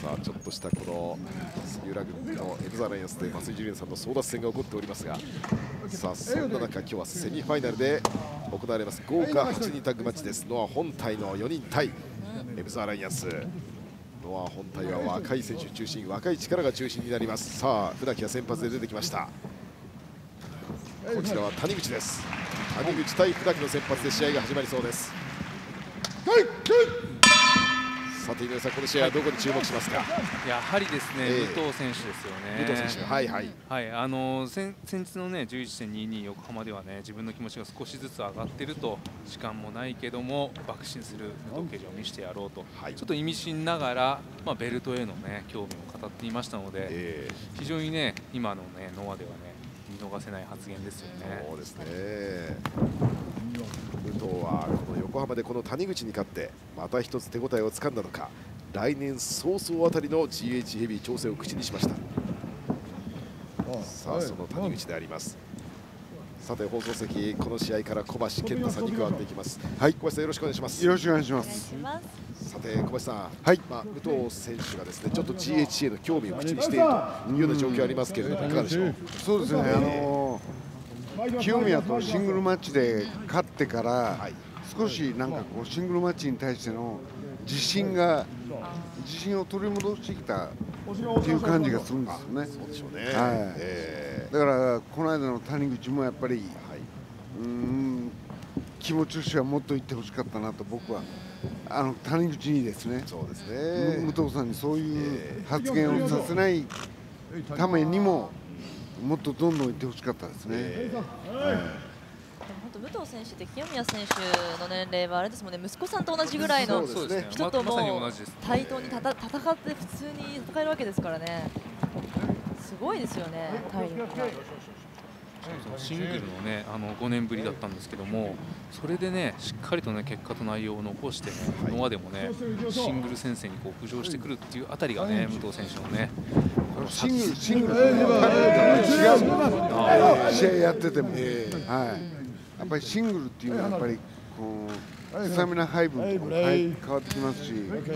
さあちょっとしたこの杉浦軍のエブザライアンスで松井ジュリアンさんの争奪戦が起こっておりますがさあそんな中今日はセミファイナルで行われます。豪華8人タッグマッチです。ノア本体の4人対エブザライアンス。ノア本体は若い選手中心若い力が中心になります。さあ船木は先発で出てきました。こちらは谷口です。谷口対船木の先発で試合が始まりそうです。さて井上さんこの試合はどこに注目しますか？やはりですね、ええ。武藤選手ですよね。武藤選手はいはい。はい、あの先先日のね11.22横浜ではね自分の気持ちが少しずつ上がってると時間もないけども爆心する武藤刑事を見せてやろうと、はい。ちょっと意味深ながら、まあ、ベルトへのね興味を語っていましたので、ええ。非常にね今のねノアではね見逃せない発言ですよね。そうですね。武藤はこの横浜でこの谷口に勝ってまた一つ手応えをつかんだのか。来年早々あたりの GH ヘビー調整を口にしました。さあその谷口でありますさて放送席この試合から小橋健太さんに加わっていきます。はい小橋さんよろしくお願いします。よろしくお願いします。さて小橋さん、はい。まあ、武藤選手がですねちょっと GH への興味を口にしているというような状況ありますけれどもいかがでしょう？そうですね、あの清宮とシングルマッチで勝ってから、はい。少しなんかこうシングルマッチに対しての自信が自信を取り戻してきたっていう感じがするんですよね。そうでしょうね、はい。えだからこの間の谷口もやっぱりーはいうーん気持ちとしてはもっと言ってほしかったなと僕はあの谷口にですねそうですむね。武藤さんにそういう発言をさせないためにももっとどんどん言ってほしかったですね。えでも本当武藤選手って清宮選手の年齢はあれですもんね息子さんと同じぐらいのそうですね。人とも同じです。対等にたた戦って普通に戦えるわけですからね。すごいですよね体力が。シングルのねあの5年ぶりだったんですけどもそれでねしっかりとね結果と内容を残してね、ノアでもねシングル戦線にこう浮上してくるっていうあたりがね武藤選手のねシングルシングル。違う。試合やってても、はい、やっぱりシングルっていうのはやっぱりこうスタミナ配分とかも変わってきますし、うん、非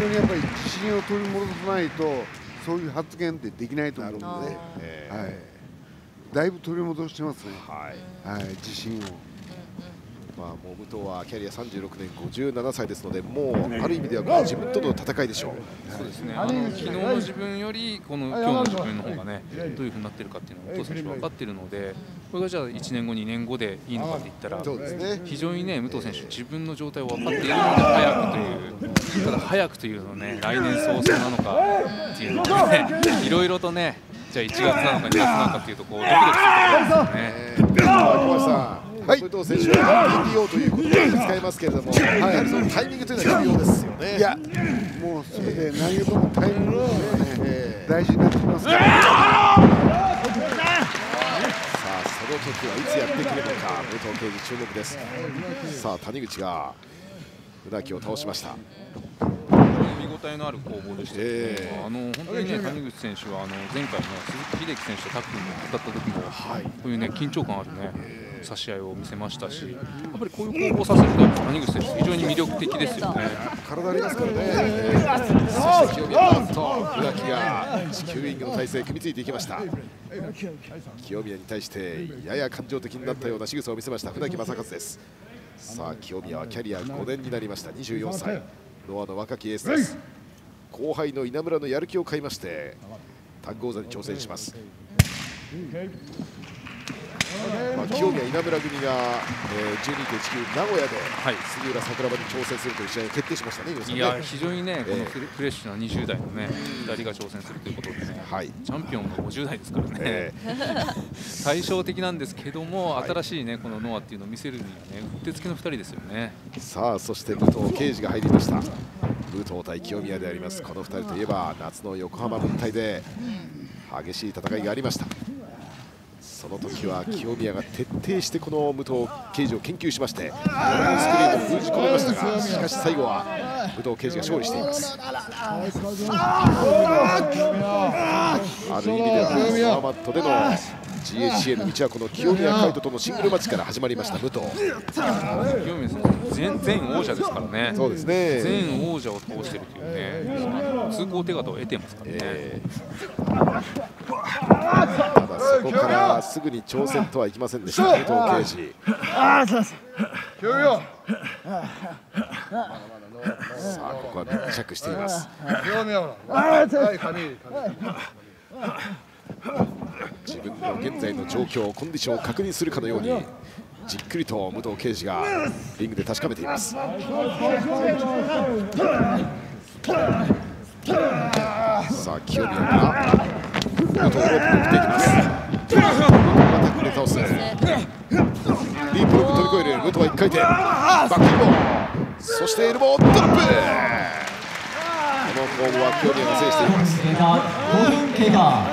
常にやっぱり自信を取り戻さないとそういう発言ってできない。と思うので、はい、だいぶ取り戻してますね、はい。はい、自信を。まあ、もう武藤はキャリア36年57歳ですのでもうある意味では自分との戦いでしょう。そうですね。あの昨日の自分よりこの今日の自分の方がねどういうふうになってるかっていうのを武藤選手分かっているのでこれがじゃあ1年後2年後でいいのかって言ったらそうですね。非常にね武藤選手自分の状態を分かっているので早くというただ早くというのね来年早々なのかっていうのはねいろいろとねじゃあ1月なのか2月なのかっていうとこうドキドキするところですよね。えー小橋さん、武藤選手は TPO という言葉を使いますけれども、やはりそのタイミングというのは重要ですよね。いや、もうすべて投げ込むタイミングがね、えー大事になってきますから。さあ、その時はいつやってくるのか、武藤敬司注目です。さあ、谷口が船木を倒しました。見応えのある攻防でしたよね、ええあの本当にね谷口選手はあの前回の鈴木秀樹選手とタッグをだった時も、こういうね緊張感あるね差し合いを見せましたし、やっぱりこういう攻防させると谷口選手非常に魅力的ですよね。体ありますからね。えーそして清宮バッ木が地球ウィングの体勢組みついていきました。清宮に対してやや感情的になったような仕草を見せました船木正和です。さあ清宮はキャリア5年になりました24歳ノアの若きエースです後輩の稲村のやる気を買いましてタッグ王座に挑戦します、まあ、清宮稲村組が、えー、12.19名古屋ではい。杉浦桜庭に挑戦するという試合が決定しましたねいや非常にね、このええフレフレッシュな20代のね、2人が挑戦するということでね、はい。チャンピオンが50代ですからね、え 対照的なんですけども、はい。新しいねこのノアっていうのを見せるにはね、うってつけの2人ですよね。ーさあそして武藤敬司が入りました。武藤対清宮であります。この2人といえば夏の横浜分隊で激しい戦いがありましたその時は清宮が徹底してこの武藤敬司を研究しましてドラゴンスクリーンを封じ込めました。がしかし最後は武藤敬司が勝利しています。ある意味ではスワマットでの GHC への道はこの清宮海斗とのシングルマッチから始まりました武藤。清宮選手前前王者ですからね。そうですね。前王者を通してるというね。通行手形を得てますからね、えーただそこからすぐに挑戦とはいきませんでした武藤敬司。さあここは密着しています自分の現在の状況コンディションを確認するかのようにじっくりと武藤敬司がリングで確かめています。さあ清宮が武藤をロープに送っていきます。アタックで倒す。ディープロック飛び越える。武藤は1回転。バックエルボーそしてエルボードロップ。この攻防は清宮が制していま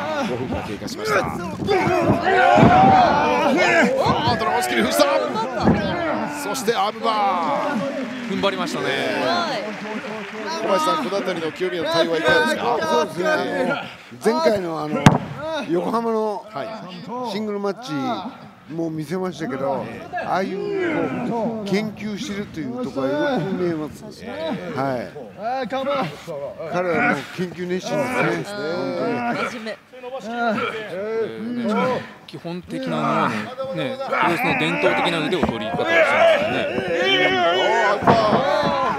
す。5分経過5分が経過しましたドラゴンスキル藤田そしてアームバー踏ん張りましたね小林さんこの辺りの清宮の対応はいかがですかそうですね、前回のあの横浜のはいシングルマッチも見せましたけど、ああいう研究してるというところがよく見えます。はい。彼はもう研究熱心ですね。真面目ね基本的なのはねねプロレスの伝統的な腕を取り方をしてますからねおーアウパ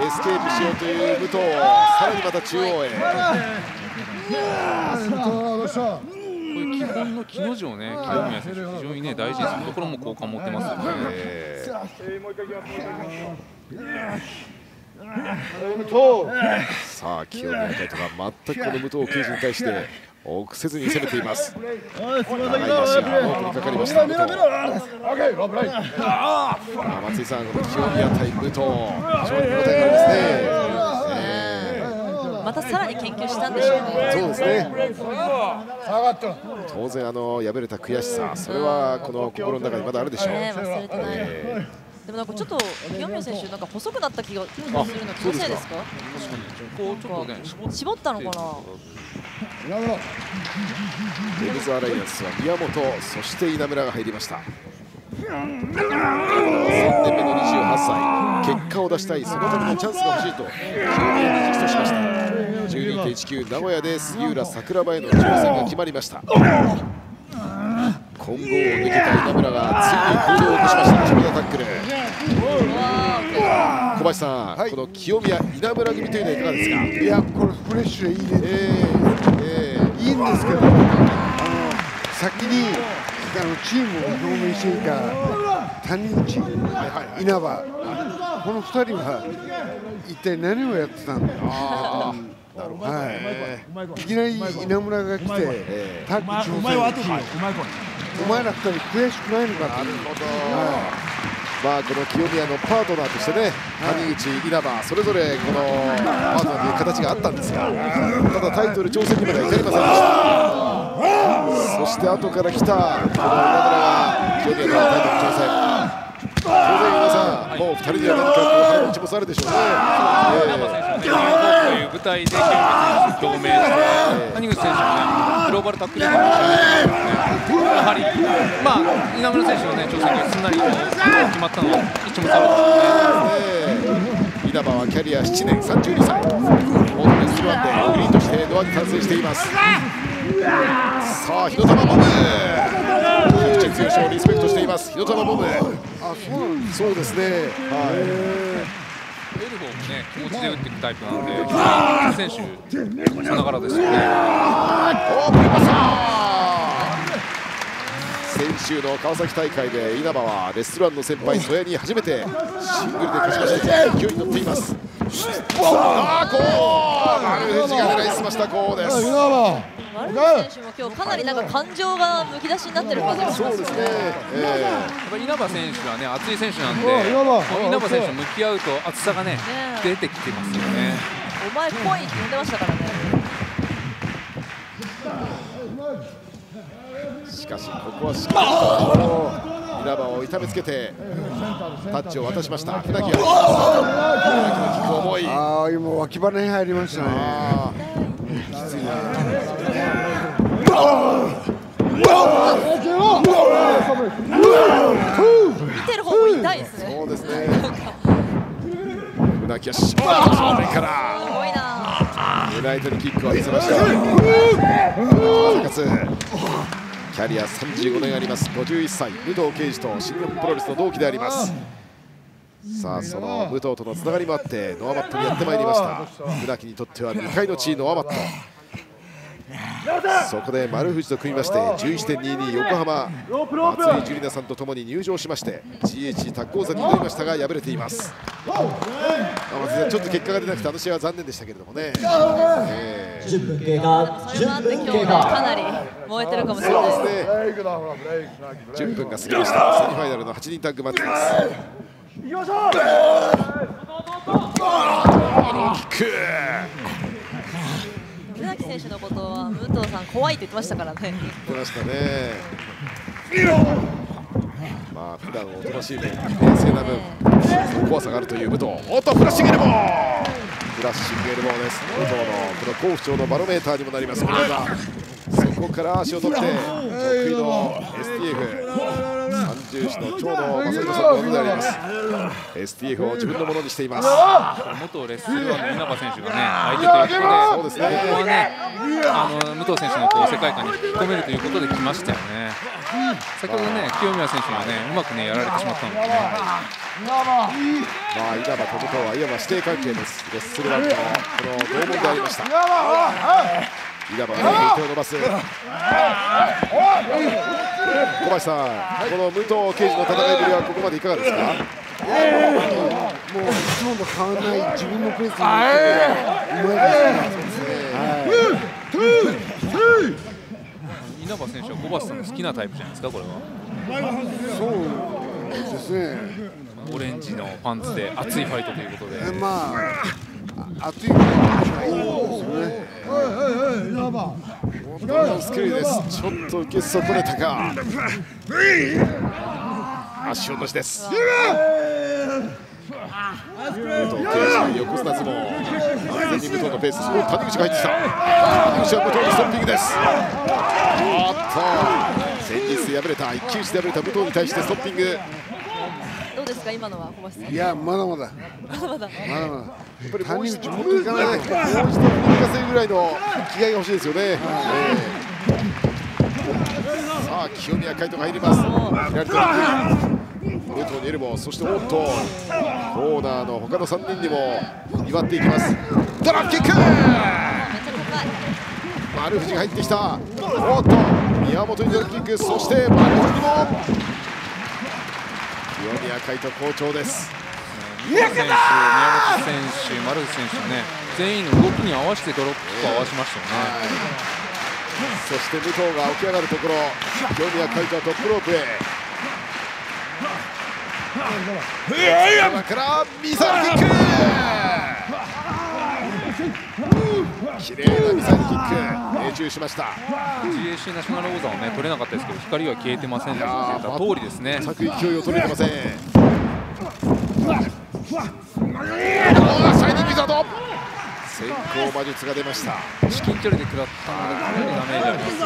ーエスケープしようという武藤さらにまた中央へこういう基本のきの字をね清宮選手非常にね大事にするところも好感持ってますよねさあ清宮海斗が全くこの武藤敬司に対して臆せずに攻めています。長い足がロープにかかりました松井さんこの清宮対武藤非常に見応えがありますねえまたさらに研究したんでしょうね。ーそうですね。当然あの敗れた悔しさそれはこの心の中にまだあるでしょう、ね忘れてない。えでもなんかちょっと清宮選手なんか細くなった気がするの気そうですかのせいですか？こうちょっとね絞ったのかな？ーレブズアライアンスは宮本そして稲村が入りました。3年目の28歳。結果を出したい。そのためのチャンスが欲しいと。清宮に直訴しました。12.19名古屋で杉浦桜庭への挑戦が決まりました。混合を抜けた稲村がついに空洞を起こしました。木村タックル。小林さん、はい。この清宮稲村組というのはいかがですか？いや、これフレッシュでいいです。えーんですけど、あの先にあのチームを表明していた谷口、稲葉、この2人は一体何をやってたんだろう。なるほどはい、いきなり稲村が来て、タッグ挑戦、お前ら2人悔しくないのかとい、まあこの清宮のパートナーとしてね、谷口、稲葉、それぞれこのパートナーという形があったんですが、ただタイトル挑戦にまでは至りませんでした。そして後から来たこの稲村が清宮のタイトル挑戦。もう2人では何かこう腹の内もさるでしょうね。選手はね、という舞台で清宮選手を表明して、谷口選手もね、グローバルタックルでね、やはり、まあ、稲村選手のね、挑戦がすんなりと決まったのは、一目差ですよね。稲葉はキャリア7年32歳オートレスワンでグリーンとしてノアに完成しています。さあ火の玉ボム。菊池剛をリスペクトしています。火の玉ボム。あそうそうですね。はい。エルボーもね、気持ちで打っていくタイプなので、選手さながらですよね。先週の川崎大会で稲葉はレストランの先輩曽谷に初めてシングルで勝ちまして勢いに乗っています。ああこう丸藤が狙いすましたこうです。丸藤選手も今日かなりなんか感情がむき出しになってる感じがしますそうですね、えやっぱ稲葉選手はね、熱い選手なんで、稲葉。選手と向き合うと熱さがね、出てきてますよね。お前来いって呼んでましたからね。ーしかしここはしっかりと稲葉を痛めつけてタッチを渡しました。船木が重い。ああ今脇腹に入りましたね。きついな。見てる方も痛いですね。そうですね船木はしっかりと正面から。すごいな。ユナイトにキックを見せましたキャリア35年あります。51歳武藤敬司と新日本プロレスの同期であります。さあその武藤とのつながりもあってノアマットにやってまいりました。船木にとっては2回の地位ノアマット。そこで丸藤と組みまして11.22横浜。松井樹里奈さんとともに入場しまして GH タッグ王座に挑みましたが敗れています。まあ松井さんちょっと結果が出なくてあの試合は残念でしたけれどもね、えー10分経過。それもあって10今日分経過。はかなり燃えてるかもしれないです。そうですね。10分が過ぎました。セミファイナルの8人タッグマッチです。キック船木選手のことは武藤さん怖いって言ってましたからね。言ってましたね。まあ普段おとなしい分冷静な分。その怖さがあるという武藤。おっとフラッシングエルボー。フラッシングエルボーです。武藤のこの好不調のバロメーターにもなります。この技そこから足を取って得意の STF 三重士の長野正弘さんの技であります。STF を自分のものにしています。元レッスルワンの稲葉選手がね相手ということでそうですねここはねあの武藤選手のこう世界観に引き込めるということで来ましたよね。先ほどね清宮選手にはねうまくねやられてしまったのでね。まあ稲葉と武藤はいわば師弟関係ですレッスルワンのこの同門でありました稲葉が手を伸ばす小林さん、この武藤刑事の戦いぶりはここまでいかがですか？もういつもと変わらない自分のペースに乗って。稲葉選手は小橋さんの好きなタイプじゃないですかこれはそうですね。オレンジのパンツで熱いファイトということでえまあ熱いことはいいですね。スクリューですちょっと受け損ねたか。足をのしです。横綱相撲。完全に武藤のペースお谷口が入ってきた。谷口は武藤にストッピングです。おっと。先日敗れた一騎打ちで敗れた武藤に対してストッピング。どうですか今のは小橋さん。いや まだまだ。まだまだ。まだまだ。やっぱりもう谷一度振りかせるぐらいの気合が欲しいですよね、ええさあ清宮海斗が入ります。左手の武藤にエルボーそしておっとコーナーの他の3人にも祝っていきます。ドラフキック丸藤が入ってきた。おっと宮本にドラフキックそして丸藤にも。清宮海斗好調です宮本選手、宮本選手、丸選手ね全員の動きに合わせてドロップを合わせましたよねそして武藤が起き上がるところ清宮海斗トップロープへ今からミサイルキック綺麗なミサイルキック命中しました GAC ナショナル王座をね取れなかったですけど光は消えてませんでした通りですね全く勢いを取れてませんおーシャイニングザード先行魔術が出ました。至近距離で食らったのでかなりダメージあります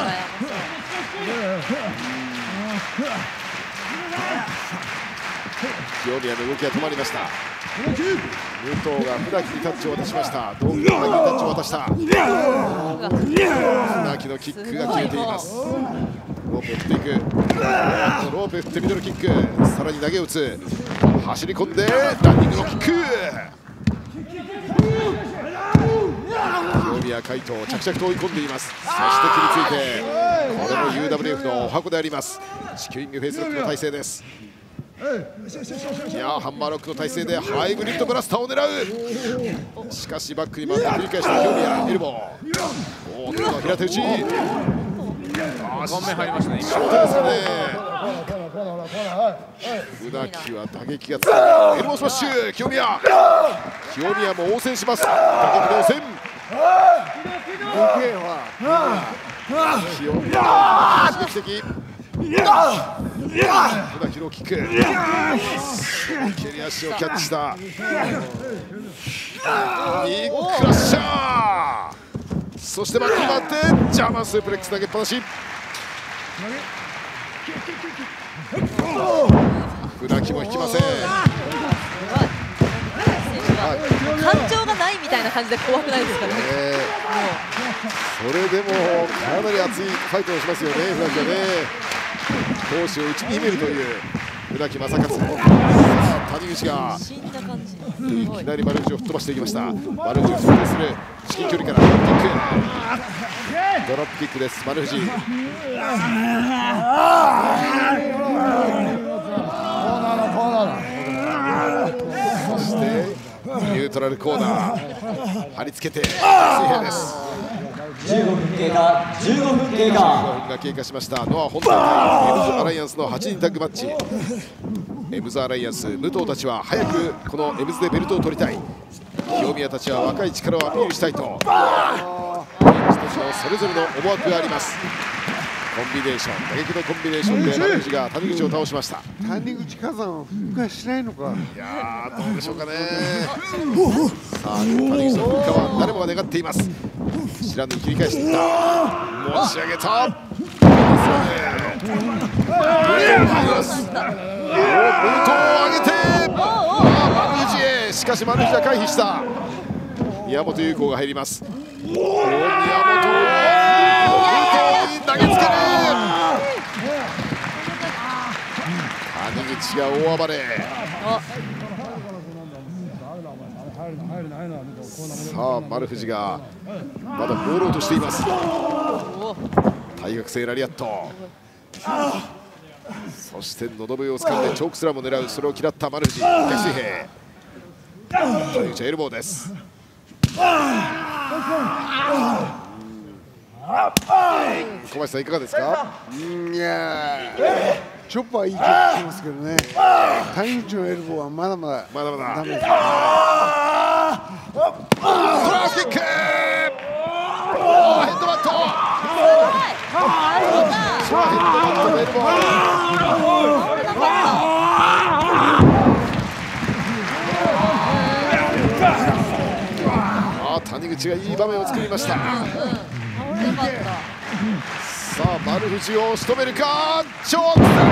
清宮の動きが止まりました。武藤が船木にタッチを渡しました。同期の船木にタッチを渡した船木のキックが切れています。ロープを振っていく。ロープ振ってミドルキック。さらに投げ打つ走り込んでランニングのキック。清宮海斗着々と追い込んでいます。そして切りついてこれも UWF のお箱であります。チキュイングフェイスロックの体勢です。いやーハンマーロックの体勢でハイブリッドブラスターを狙う。しかしバックに回って繰り返した清宮エルボー。おおっと平手打ち。顔面入りましたね今ショートですかね船木は打撃が強いエルボースマッシュ清宮清宮も応戦します打撃の応戦ボケは清宮刺激的船木のキック蹴り足をキャッチしたニックラッシャーそしてバックに回ってジャーマンスープレックス投げっぱなし船木も引きません感情がないみたいな感じで怖くないですかね。えー、それでもかなり熱いファイトをしますよね、はね。闘志を内に秘めるという正勝。谷口が。いきなり丸藤を吹っ飛ばしていきました。丸藤を想定する至近距離からドロップキック。ドロップキックです、丸藤。そしてニュートラルコーナー貼り付けて水平です。15分経過15分経過。5分が経過しました。ノア本田対エムズアライアンスの8人タッグマッチ。エムズアライアンス武藤たちは早くこのエムズでベルトを取りたい。清宮たちは若い力をアピールしたいと。選手たちのそれぞれの思惑があります。コンビネーション打撃のコンビネーションで丸藤が谷口を倒しました。谷口火山は復活しないのか。いやーどうでしょうかね。さあ谷口の復活は誰もが願っています。知らぬ切り返していった。持ち上げた。しかし丸藤は回避した宮本優子が入ります宮本ボルトに投げつける谷口が大暴れ。さあ丸藤がまだボールをとしています。対角線ラリアット。そして喉笛を掴んでチョークスラムを狙う。それを嫌った丸藤。逆水平。谷口はエルボーです。小林さんいかがですか？うんいやーチョッパーはいいチョップしますけどね。谷口のエルボーはまだまだまだまだ。ダメですトラスキック！ヘッドバット。ヘッドバット。のエルボー！谷口がいい場面を作りました。倒れなかった。さあ丸藤を仕留めるか？チョークスラ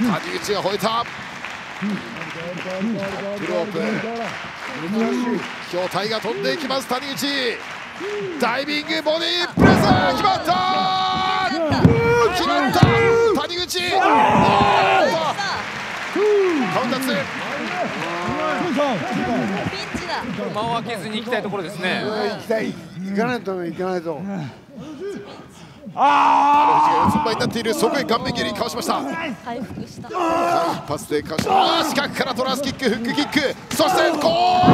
ム谷口が吠えた。プロープ筐体が飛んでいきます谷口。ダイビングボディープレス決まった！決まった！谷口！カウンター2ピンチだ。間を空けずに行きたいところですね。行きたい。行かないと行かないと丸藤が四つん這いになっているそこへ顔面蹴りかわしました回復した。パスでかわしたあー四角からトランスキックフックキック。そしてこう。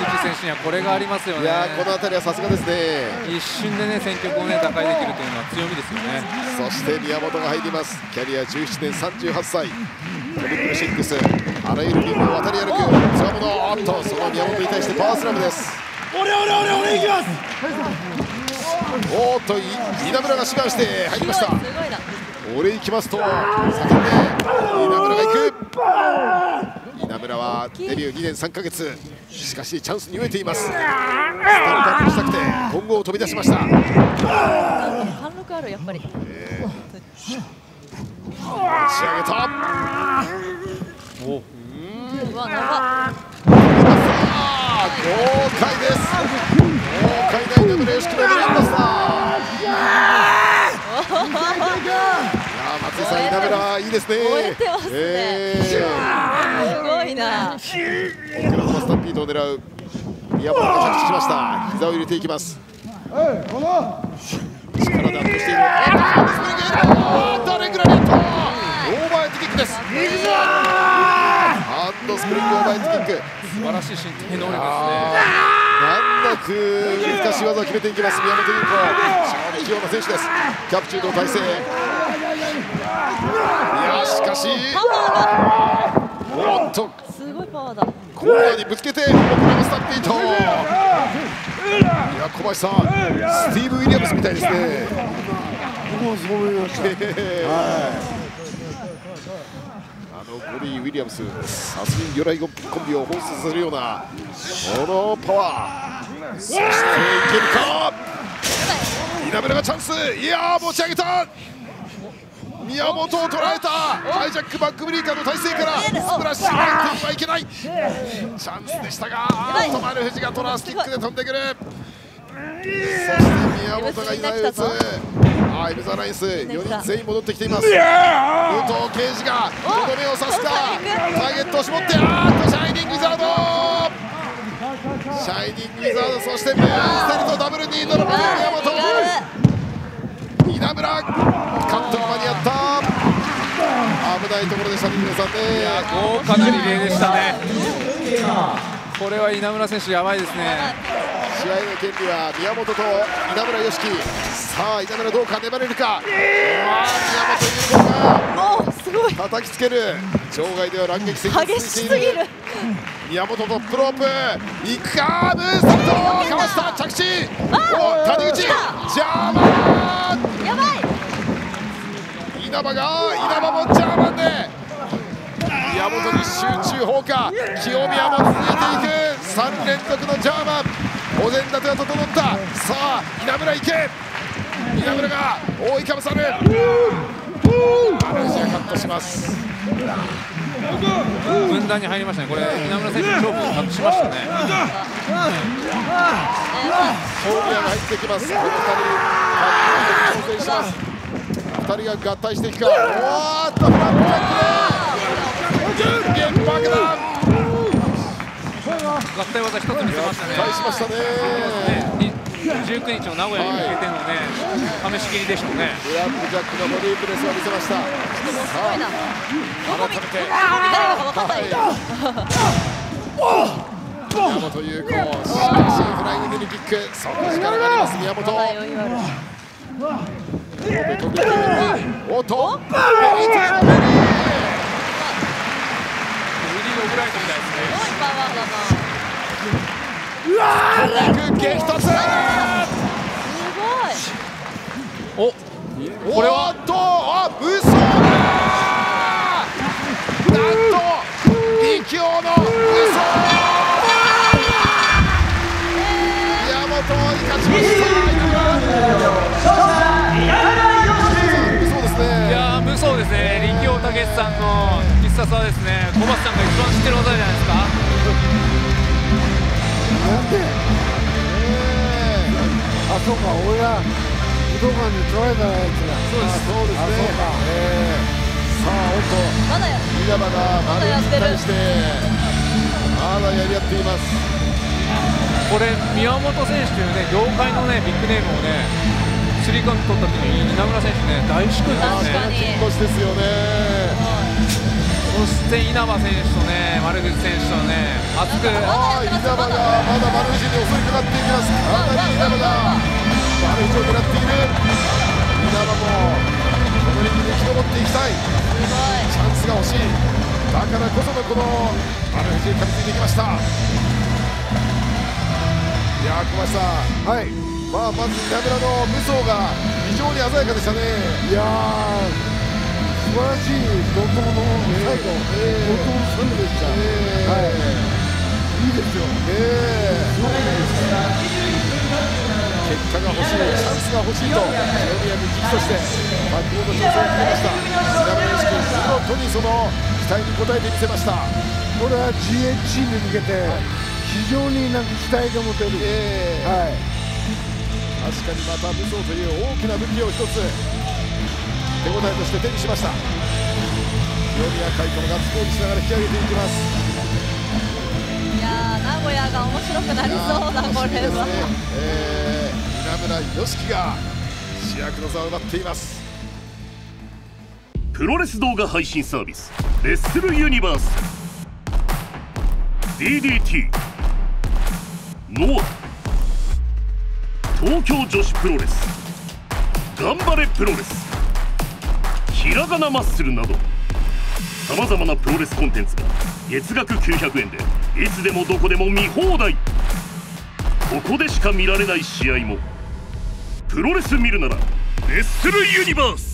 関選手にはこれがありますよね。いやーこの辺りはさすがですね。一瞬でね選曲をね打開できるというのは強みですよね。そして宮本が入ります。キャリア17年38歳。トリプルシックス。あらゆるリングを渡り歩く。つわものおっとその宮本に対してパワースラムですおーっとい稲村が志願して入りました。俺行きますと叫んで稲村が行く。稲村はデビュー2年3ヶ月。しかしチャンスに飢えています。スタンドアップしたくて今後を飛び出しました。貫禄あるやっぱり。仕上げた。うわ長っ。豪快です豪快な稲村よしきのブレンバスターやー松井さん稲村いいですね。燃えてますね。えーすごいな。ー奥のスタンピードを狙う宮本が着地しました膝を入れていきます力でアップしているあスプリングエルボーダレングラリアットオーバーヘッドキックですいくぞハンドスプリングオーバーヘッドキック。素晴らしい身体能力ですね。難なく難しい技を決めていきます。宮本優子な選手です。キャプチューの体勢いやしかしおっとすごいパワーだ。コーナーにぶつけて奥のスタンピート。いや小林さんスティーブ・ウィリアムスみたいですね。僕もそう思いました。あ のボディ・ウィリアムス殺人魚雷コンビを放出させるようなこのパワーそしていけるか稲村がチャンスいやー持ち上げた宮本を捉えたハイジャックバックブリーカーの体勢からスプラッシュ相手にはいけないチャンスでしたがあーっと丸藤がトラスキックで飛んでくるそして宮本が今打つあーエムザラインス4人全員戻ってきています。武藤敬司がとどめを刺すか。ターゲット。を絞ってあーっとシャイニングウィザード。シャイニングウィザードそしてムーンスタルとダブルニードの宮本。稲村カットが間に合った。危ないところでしたね皆さんね。豪華なリレーでしたね。これは稲村選手やばいですね試合の権利は宮本と稲村良樹。さあ稲村どうか粘れるか？うわー宮本優子がすごい。叩きつける。場外では乱撃戦が続いてい激しすぎる。宮本トップロープ。いくか？ムーンサルト。かわした。着地。お谷口。ジャーマン。やばい。稲葉が稲葉もジャーマンで。宮本に集中砲火。清宮も続いていく。3連続のジャーマンお膳立ては整った。さあ稲村行け。稲村が覆いかぶさる。アルジアカットします。分断に入りましたね。これ稲村選手勝負を隠しましたね。が入ってきます。この2人挑戦します。2人が合体していくか。おーっとフラッグバックで。人間爆弾合体技一つ見せましたね。返しましたね。ね19日の名古屋に向けてのね試し切りでしょうねブラックジャックのボディープレスを見せましたさあ改めて誰だか分かんない宮本優子しかしフライングにキックその力があります宮本おっとベリーテーのベリー・オブライトみたいですねすごいパワーだなー激突すごいおこれはとあ嘘だなんと力王の嘘。宮本を生かしましたそうですいねやー無双ですね。力王武さんの必殺技ですね小橋さんが一番知ってる技じゃないですかなんで？あそうか俺が武道館に取られたやつだ。そうです。そうですね。あそうか。えーさあおっと。まだやる。稲葉が丸に対して。まだやり合っています。これ宮本選手というね業界のねビッグネームをねスリーカウント取った時に稲村選手ね大祝福ですね。確かに。ですよねそして稲葉選手とね丸口選手とね熱く。ああ稲葉がまだ丸藤に襲いかかっていきます。かなり稲葉が丸藤を狙っている。稲葉もこのリングに生き残っていきたい。チャンスが欲しい。だからこそのこの丸藤に噛みついていきました。いやー小橋さん。はい。まあまず稲村の無双が非常に鮮やかでしたね。いやー素晴らしい。怒涛の最後、えー怒涛の勝負でした、えーはい。いいですよ。え結果が欲しい、チャンスが欲しいと、清宮に直訴して、バックボード挑戦を決めました。稲村良樹、見事にその期待に応えてみせました。これは GHC に向けて非常になんか期待が持てる、えーはい。確かにまた武装という大きな武器を一つ手応えとして手にしました。清宮海斗もガッツポーズしながら引き上げていきます。いやー名古屋が面白くなりそうだこれはねえー稲村良樹が主役の座を奪っています。プロレス動画配信サービスレッスルユニバース DDT ノア東京女子プロレス頑張れプロレスひらがなマッスルなどさまざまなプロレスコンテンツが月額900円でいつでもどこでも見放題。ここでしか見られない試合もプロレス見るならレッスルユニバース。